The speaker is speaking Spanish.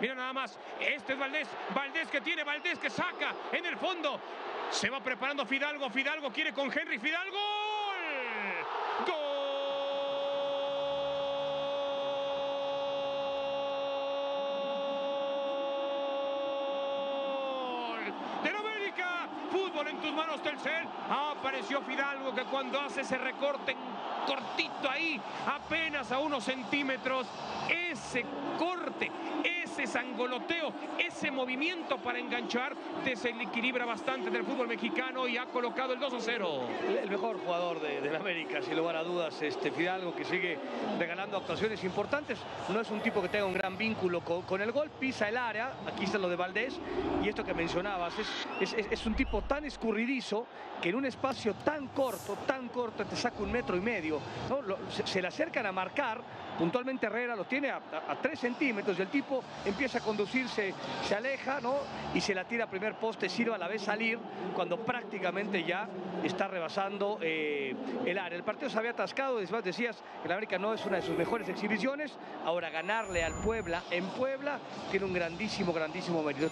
Mira nada más. Este es Valdés. Valdés que tiene, Valdés que saca en el fondo. Se va preparando Fidalgo. Fidalgo quiere con Henry. Fidalgo. En tus manos, Telcel. Apareció Fidalgo que cuando hace ese recorte cortito ahí, apenas a unos centímetros, ese corte, ese sangoloteo, ese movimiento para enganchar, desequilibra bastante del fútbol mexicano y ha colocado el 2 a 0. El mejor jugador de, de América, sin lugar a dudas, este Fidalgo, que sigue regalando actuaciones importantes. No es un tipo que tenga un gran vínculo con, el gol, pisa el área, aquí está lo de Valdés, y esto que mencionabas, es, es, un tipo tan escurridizo que en un espacio tan corto, tan corto, te saca un metro y medio. se, le acercan a marcar, puntualmente Herrera lo tiene a, a, a, tres centímetros y el tipo empieza a conducirse, se aleja ¿no? y se la tira a primer poste, sirve a la vez salir cuando prácticamente ya está rebasando eh, el área. El partido se había atascado, después decías que la América no es una de sus mejores exhibiciones, ahora ganarle al Puebla en Puebla tiene un grandísimo, grandísimo mérito.